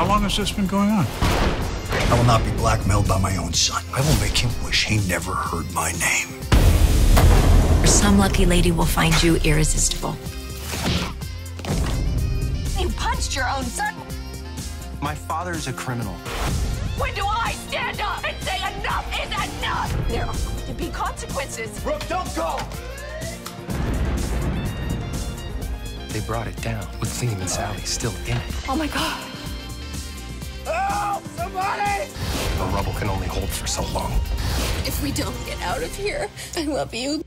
How long has this been going on? I will not be blackmailed by my own son. I will make him wish he never heard my name. Or some lucky lady will find you irresistible. You punched your own son. My father's a criminal. When do I stand up and say enough is enough? There are going to be consequences. Brooke, don't go! They brought it down with Liam and Sally still in it. Oh my god. Help! Somebody! The rubble can only hold for so long. If we don't get out of here, I love you.